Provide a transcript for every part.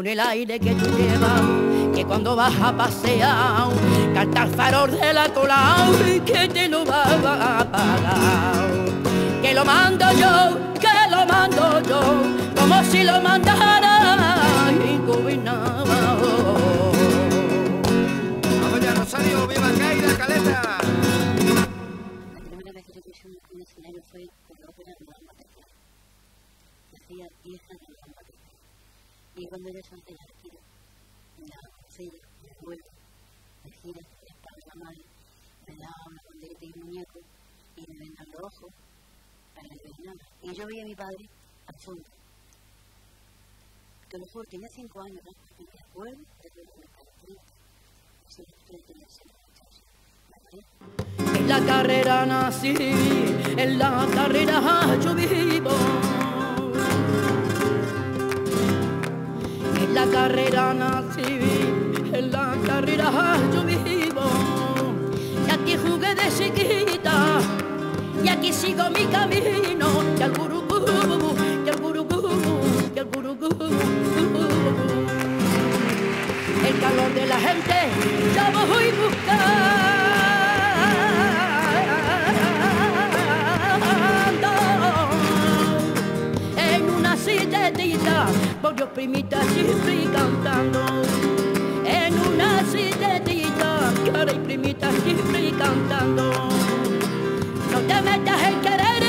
con el aire que tú llevas, que cuando vas a pasear, cantar farol de la cola, que te lo va a pagar. Que lo mando yo, que lo mando yo, como si lo mandara y gobernaba. Y yo vi a mi padre al fondo. Te lo juro, tenía 5 años, ¿no? Y me acuerdo de que me padre. Sí, yo tenía 5 años. En la carrera nací, en la carrera yo vivo. En la carrera nací, en la carrera yo vivo. Y aquí jugué de chiquita, y aquí sigo mi camino. Y al gurugú, y al gurugú, y al gurugú. El calor de la gente ya voy buscando en una silletita, por Dios primita siempre cantando. En una silletita, cara y primita siempre cantando. Te metas en querer,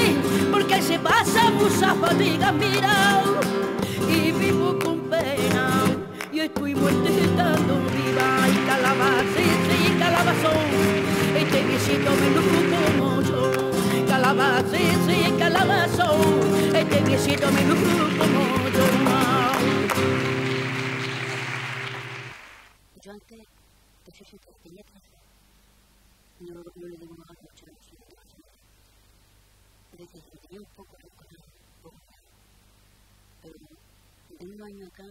porque se pasa mucha fatiga, mira, y vivo con pena, y estoy muertando viva, y calabacín, y calabazón, este visito me como yo. Calabacín, y calabazón, este visito me como yo. Yo antes de tenía clase. No, no le digo nada De que tenía un poco. Pero de un año acá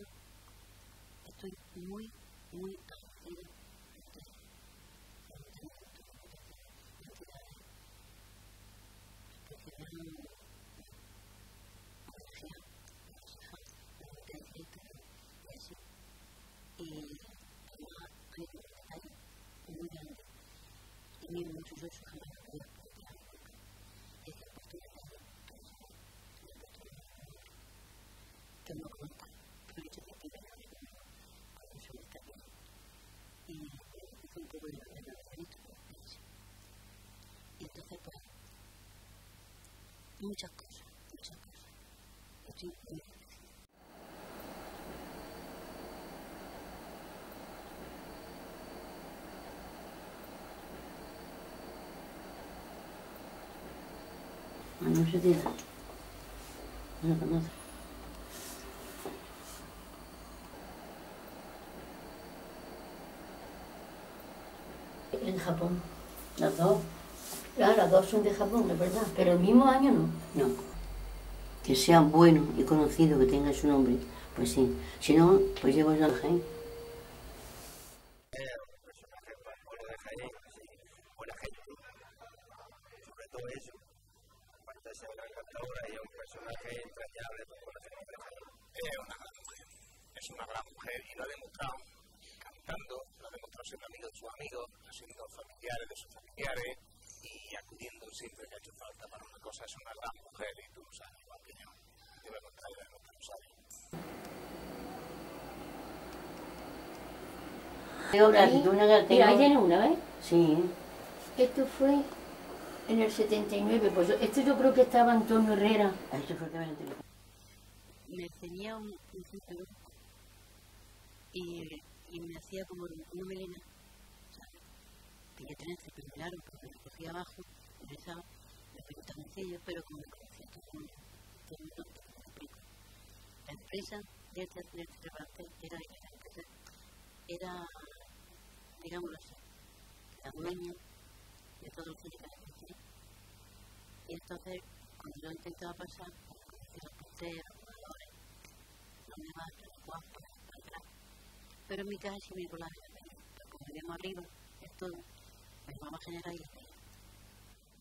estoy muy, muy agradecida. Porque me han homenajeado, aconsejado, me han directo y así. Y además hay un detalle muy grande. Y miro mucho yo eso jamás lo voy a plantear nunca. Es que estoy hablando que no cuenta por el hecho de que me la veo cuando se me está bien. Y es un poco de la verdad bonito Y entonces pues muchas cosas, muchas cosas. Estoy muy agradecida. No se dice. No lo conoce. En Japón. Las dos. Son de Japón, es verdad. Pero el mismo año no. No. Que sea bueno y conocido, que tenga su nombre, pues sí. Si no, pues llevo yo al Jaén. Es una gran mujer. Y lo ha demostrado cantando, lo ha demostrado siendo amigo de sus amigos, siendo familiares de sus familiares siempre que ha hecho falta para una cosa. Es una gran mujer y tú lo sabes, igual que yo. Te voy a contar de lo que tú sabes. ¿Qué obra? ¿Tú una que ¿ves? Sí. Esto fue en el 79. Pues yo- esto yo creo que estaba Antonio Herrera. A Esto fue que me enteré. me tenía un, un y, y me hacía como una melena, ¿sabes? Tenía trenzas, pero claro, porque me cogía abajo, pero lo explico. La empresa de este, de era, era, digámoslo así, la dueña de todo Argentina. Y entonces, cuando yo intentaba pasar, los porteros, los jugadores, los demás, los. Pero en mi casa sí me volaba la pena, porque como vivíamos arriba, es todo, me vamos a generar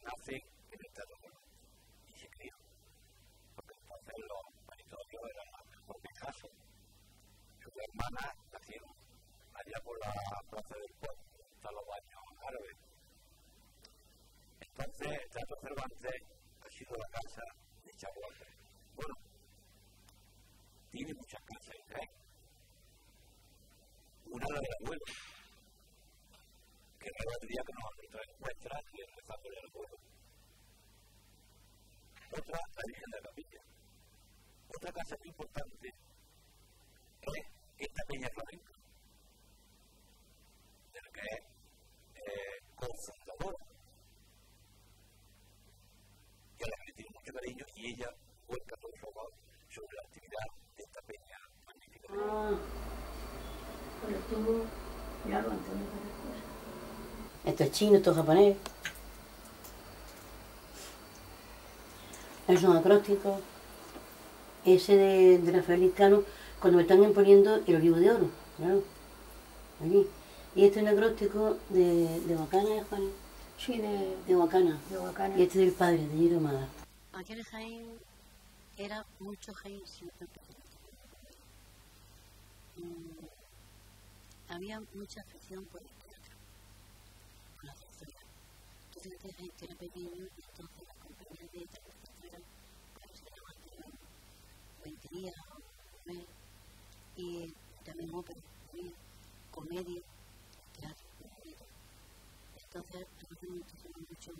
nace en esta zona y se crió. Porque entonces los manitorios eran más mejor que caso. Yo bacana nacieron allá por la plaza del pueblo, están los baños árabes. Entonces, el Teatro Cervantes ha sido la casa de Chaguarte. Bueno, tiene muchas casas en Jaén. Una la del abuelo, que el día que nos encuentra y el del abuelo. Otra, la Virgen de la Capilla. Otra casa muy importante es esta peña flamenca, de la que es eh, cofundadora, que a la que le tiene mucho cariño y ella vuelca todo su amor sobre la actividad de esta peña magnífica. Ah, pues estuvo, claro, Antonio Esto es chino, esto es. Es un acróstico. Ese de, de Rafael Liscano, cuando me están imponiendo el olivo de oro, claro. Allí. Y este es un acróstico de, de Bacana, ¿eh, Juan? Sí, de, De Bacana. de Huacana. Y este del padre, de Giro Amada. Aquel Jaén era mucho Jaén sin Mm, Había mucha afición por el teatro, por la cultura. Entonces que era pequeño, y entonces las de teatro eran, pues eran más cuentería, comer, y también ópera, también comedia, teatro. Entonces, interesamos mucho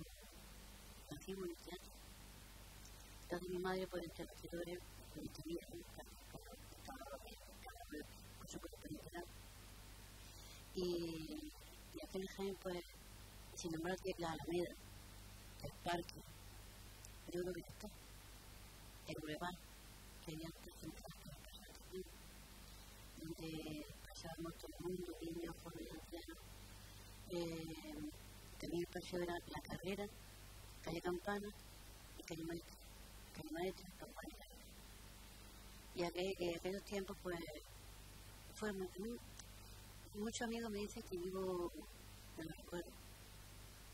nacimos en el. Entonces mi madre por entre los tenía por supuesto penetrar. Y, y Jaén pues, sin embargo que la Alameda, el parque, yo creo que está. El Boulevard, que las personas también, donde pasábamos todo el mundo, niños, jóvenes, ancianos. Eh, también el de la, la carrera, calle Campana y calle Maestra. Calle Maestra, Campana y aquel, en aquellos tiempos, pues, fue muy- muchos amigos me dicen que vivo en los recuerdos.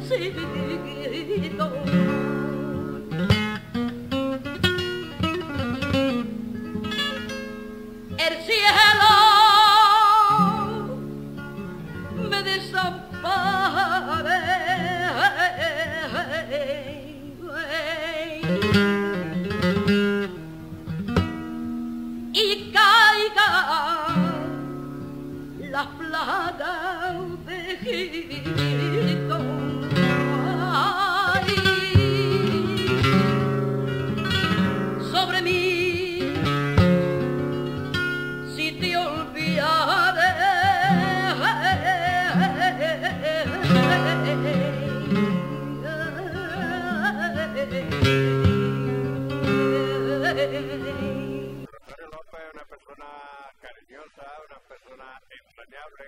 necesito. Una persona cariñosa, una persona entrañable,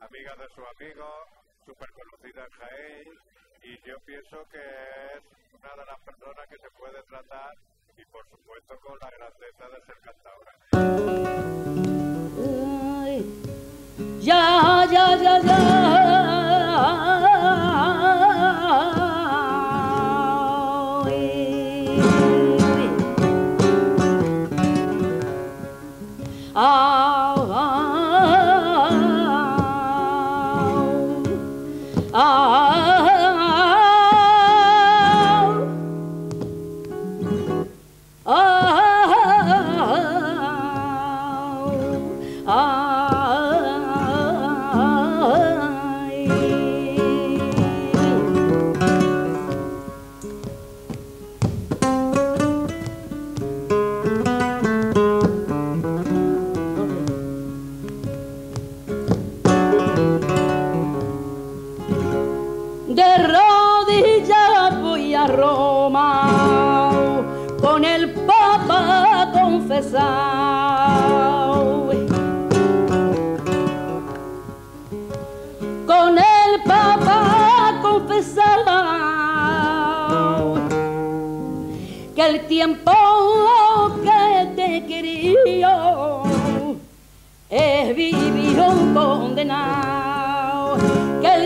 amiga de su amigo, súper conocida en Jaén, y yo pienso que es una de las personas que se puede tratar, y por supuesto con la grandeza de ser cantadora. Ya, ya, ya, ya. De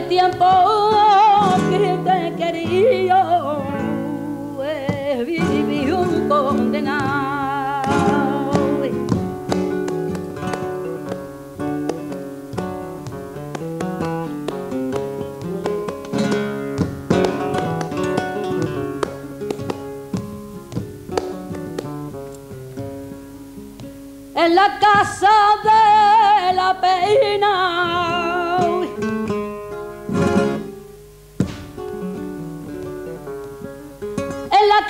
tiempo que te quería es vivir un condenado. en la casa de la pena.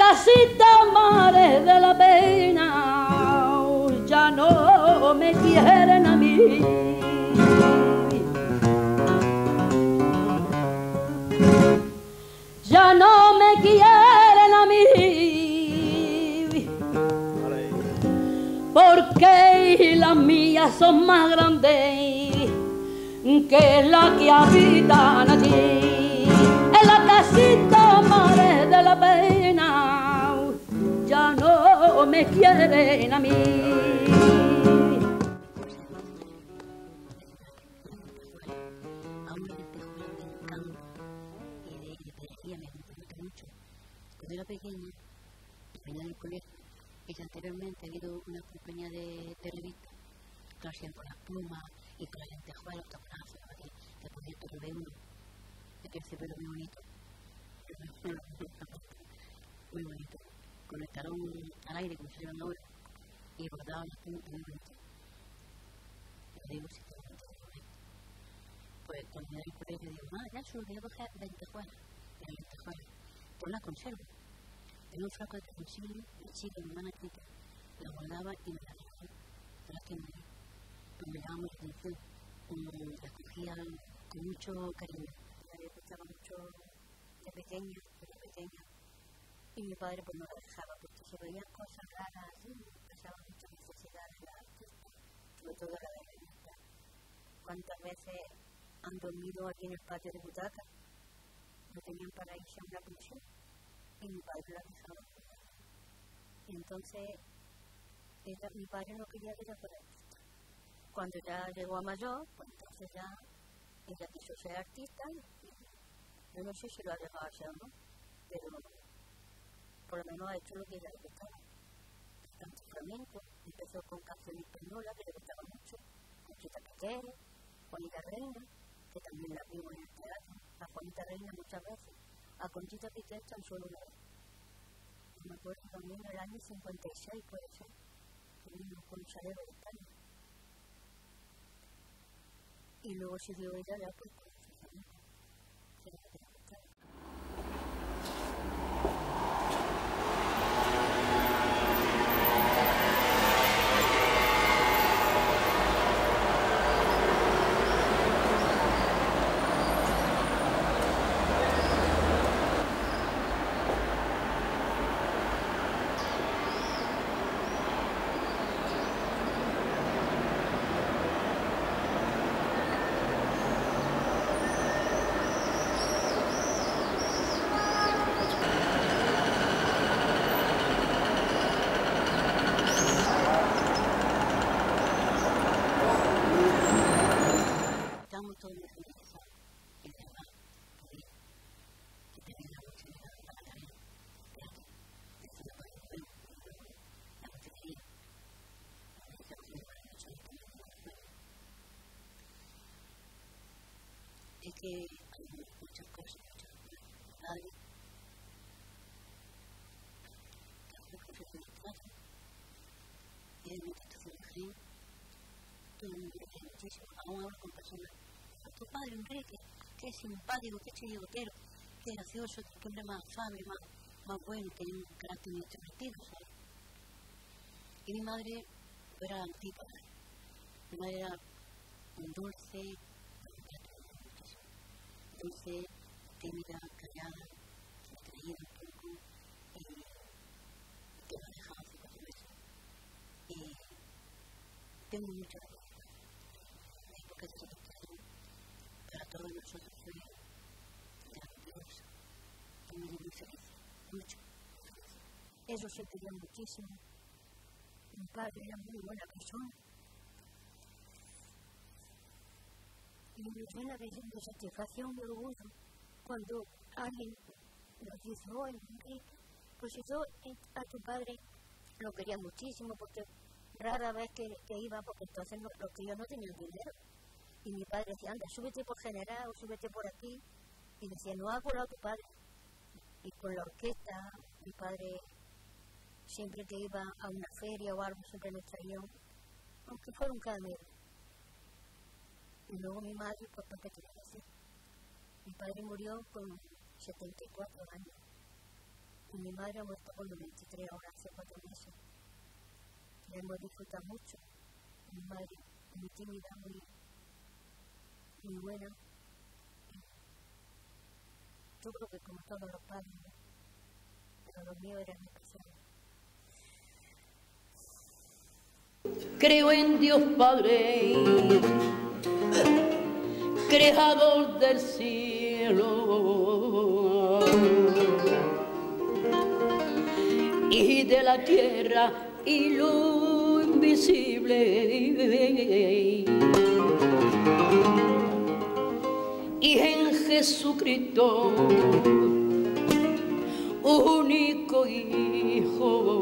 Casita madre de la pena ya no me quieren a mí. Ya no me quieren a mí. porque las mías son más grandes que las que habitan allí. En la casita me quieren a mí. Cuando era pequeña, venía del colegio, y anteriormente ha habido una compañía de, de revistas que hacían con las plumas y con las lentejuelas, autografos, que, que por cierto tuve uno, de que se ve muy bonito. muy bonito. Con el talón al aire, como se llaman ahora, y en las puntas, bonito. Lo digo si te Pues cuando me da el colegio digo, ah, ya solo voy a coger lentejuelas, y las lentejuelas, pues las conservo tenía un flaco de calzoncillo y chico, mi hermana Tita, la guardaba y me la dejó para que me, me daba mucha atención. La cogía con mucho cariño. Le gustaba mucho de pequeña, pequeña. Y mi padre pues no la dejaba porque se veían cosas raras así, pasaba mucha necesidad de la artista, sobre todo la la ¿Cuántas veces han dormido aquí en el patio de butaca? No tenían para irse a una pensión y mi padre la dejaba. Entonces, ella, mi padre no quería que ella fuera artista. Cuando ya llegó a mayor, pues entonces ya ella quiso ser artista. Yo no sé si lo ha dejado hacer o no, pero por lo menos ha hecho lo que ella le gustaba. Tanto flamenco, empezó con canciones españolas que le gustaba mucho, Conchita Pequeño, Juanita Reina, que también la vimos en el teatro, a Juanita Reina muchas veces a Conchita Piquet tan solo una vez. Me acuerdo también en el año 56, puede ser, que vino con Salero de España. Y luego siguió ella ya pues con es que hay muchas cosas, muchas cosas. Y mundo quiere muchísimo, aún con personas. A tu padre, Enrique, que es simpático, que es chillotero, que es gracioso, que hombre más afable, más, más bueno, que tiene un carácter muy extrovertido, ¿sabes? Y mi madre era antípoda. Mi madre era un pensé, eh, que miraba callada, me un poco, y que no dejaba de coger eso. Y tengo mucho respeto. La época de separación para todos nosotros fue maravillosa. Tengo muy feliz, mucho. Eso se pidió muchísimo. Mi padre era muy buena persona. Y me llena de, de satisfacción, de orgullo, cuando alguien nos dice, oh, pues yo a tu padre lo quería muchísimo porque rara vez que, que iba, porque entonces no, los tíos no tenían dinero. Y mi padre decía, anda, súbete por general o súbete por aquí. Y decía, no hago a tu padre. Y con la orquesta, mi padre, siempre que iba a una feria o algo, siempre me traía, aunque fuera un caramelo. Y luego mi madre, ¿qué tenía que hacer? Mi padre murió con 74 años. Y mi madre ha muerto con 93 ahora, hace cuatro meses. La hemos disfrutado mucho. Mi madre, muy tímida, muy, muy buena. Yo creo que como todos los padres, pero los míos eran especiales. Creo en Dios Padre, creador del cielo y de la tierra y lo invisible. Y en Jesucristo, único Hijo,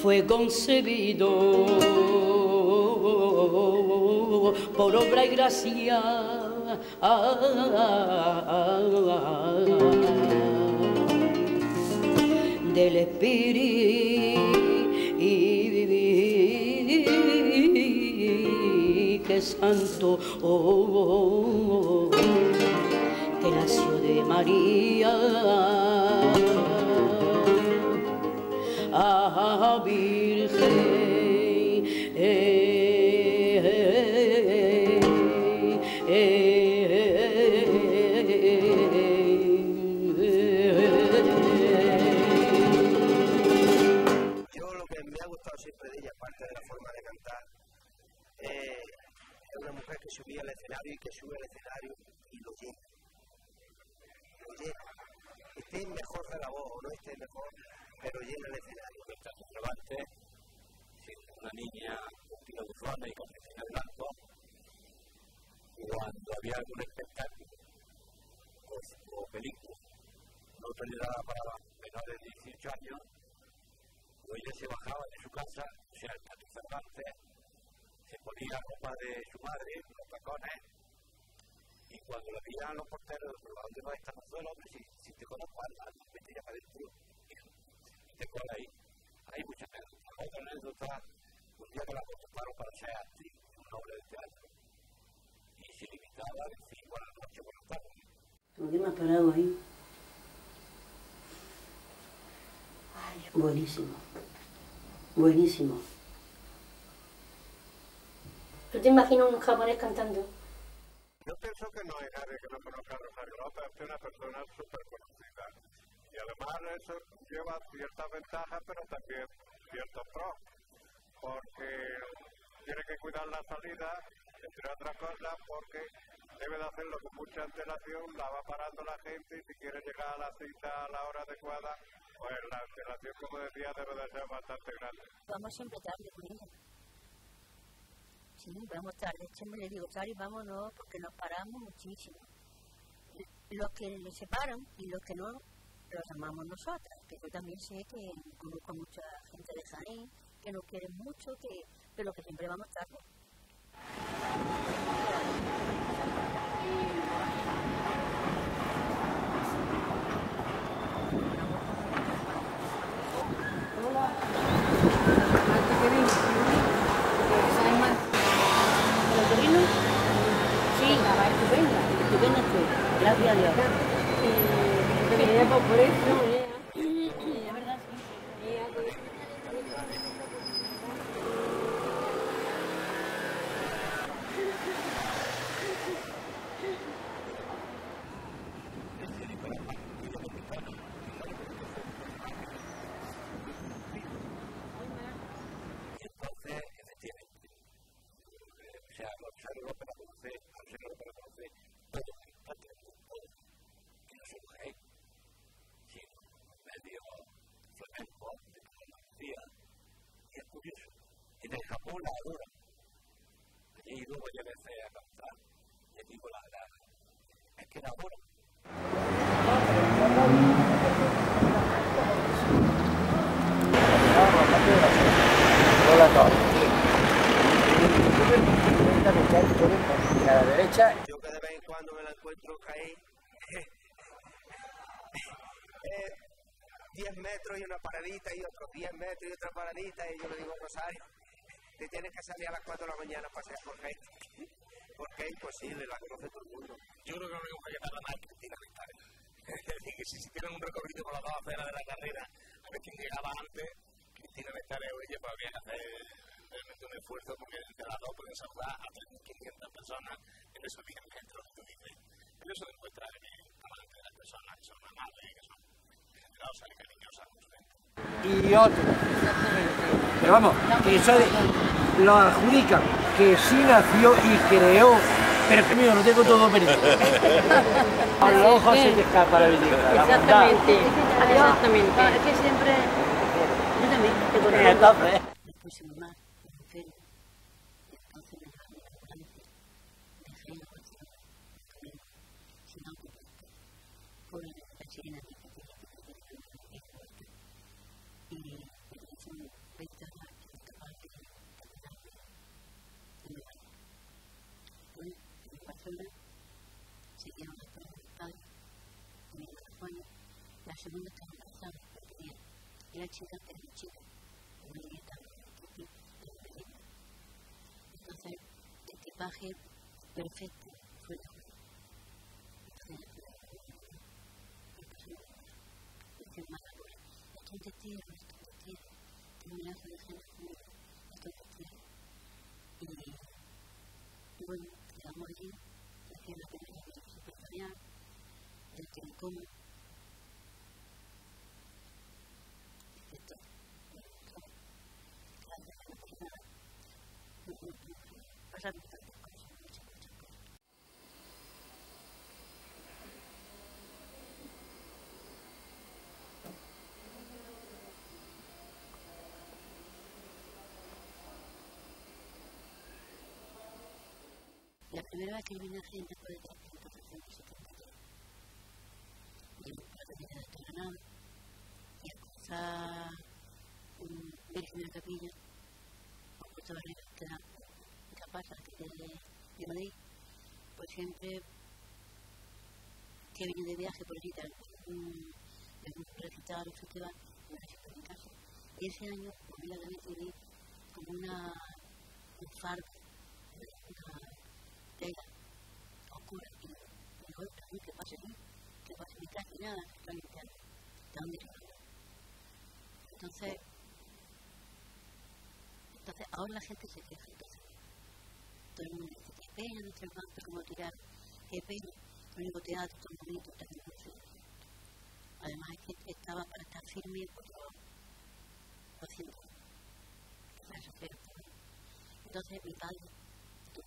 fue concebido por obra y gracia del Espíritu Santo oh, que nació de María. Ah, Virgen, había algún espectáculo pues, o película no autorizada para menores de 18 años, pues ella se bajaba de su casa, o sea, el Cervantes, se ponía ropa de su madre, los tacones, y cuando la veían los porteros, ¿a dónde va esta mozuela? Hombre, si, si te conozco, anda, vete ya para adentro. Y te cola ahí. Hay muchas anécdotas. Un día que la contrataron para ser actriz una obra de teatro, y se limitaba a decir buenas noches, buenas tardes. ¿Por qué me has parado ahí? Buenísimo. Buenísimo. ¿Tú te imaginas un japonés cantando? Yo pienso que no hay nadie que no conozca a Rosario López, es una persona súper conocida. Y además eso lleva ciertas ventajas, pero también ciertos pros, porque tiene que cuidar la salida, entre otras cosas, porque debe de hacerlo con mucha antelación, la va parando la gente y si quiere llegar a la cita a la hora adecuada, pues la antelación, como decía, debe de ser bastante grande. Vamos siempre tarde con ella. Sí, vamos tarde. Siempre le digo, Sari, vámonos porque nos paramos muchísimo. Los que le separan y los que no, los amamos nosotras. Que yo también sé que conozco mucha gente de Jaén, que nos quieren mucho, que, pero que siempre vamos tarde. Gracias a Dios. por eso, La verdad, sí. ahora. Hola a todos. La. Yo que de vez en cuando me la encuentro caer 10 metros y una paradita y otros 10 metros y otra paradita y yo le digo, Rosario, te tienes que salir a las 4 de la mañana a pasear por ahí. Porque es imposible, la conoce todo el mundo. Yo creo que lo único que tarda más es Cristina Ventare. Es decir, que si, si tienen un recorrido por las dos aceras de la carrera, a ver quién llegaba antes, Cristina Ventare o ella podrían hacer realmente un esfuerzo porque entre las dos pueden saludar a 3.500 personas en esos 10 metros que tú dices. Pero eso demuestra que amantes de las personas, que son amables, que son generosas y cariñosas con su gente. y otro. Pero vamos, que eso lo adjudican, que sí nació y creó, pero que mío, lo tengo todo perdido. A los ojos se te escapa la belleza, la bondad. Exactamente, exactamente. Es que siempre... Yo también tengo Y Entonces, Después mi mamá, enferma, y entonces me dejaba la ambulancia, dejé la cuestión conmigo, sin autopista, por la chilena que tenía que tener en vuelta. Y me hizo un ventaja que estaba aquí, caminando, y me bañé. Bueno, en cuatro horas, seguían las pruebas de padre, y me dijo, bueno, la segunda estaba embarazada, porque tenía, era chica, pero no chica. una nieta, y- y- y- Entonces, el equipaje perfecto fue la Entonces, dice, Maradona, tierra, esto es de tierra, tengo un lazo de generación, esto es de tierra. Y, y bueno, quedamos allí, dejé la primera vez super genial, del que me como, excepto, pasaron tantas cosas, muchas, muchas cosas. La que vine a gente fue en 1973. Y para venir a Granada y a cruzar un Virgen de la Capilla, que de, de Madrid, pues siempre que vine de viaje por allí, un, un recital, la. Y ese año la como una, un una Y digo, "Oye, ¿qué pasa aquí? ¿Qué pasa en mi casa? Y nada, está limpiando. ¿De dónde llevando? Entonces, entonces, ahora la gente se queja. Entonces, todo el mundo dice, qué pena, nuestro banco, cómo tirar, qué pena, el único teatro tan bonito, tan hermoso. Además, es que estaba para estar firme por lo haciendo. Entonces, mi padre estuvo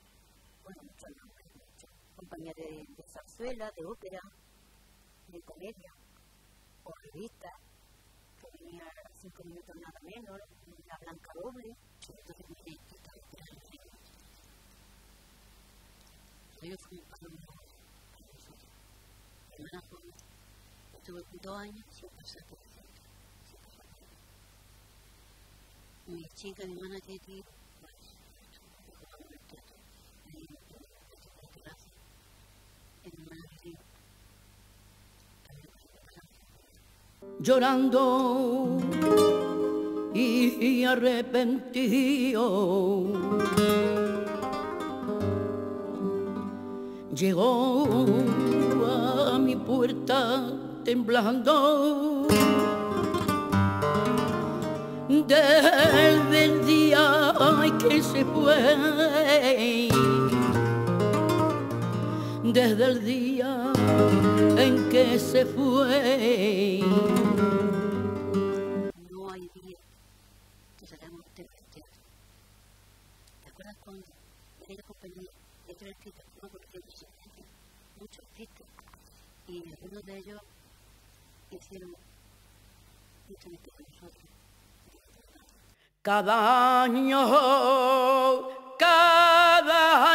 Bueno, muchos nombres. Compañía de, de zarzuela, de ópera, de comedia, o revista, que venía cinco minutos nada menos, la Blanca Doble, entonces me dije, esta es increíble. Yo fui un para. Mi hermana fue, estuve dos años sin pasar por el. Mi chica, mi hermana Katie, pues, llorando y arrepentido. Llegó a mi puerta temblando desde el día que se fue desde el día en que se fue. No hay día que salgamos de festejar. ¿Te acuerdas cuando aquella compañía de tres artistas, no porque muchos artistas, y algunos de ellos hicieron justamente con nosotros. Cada año, cada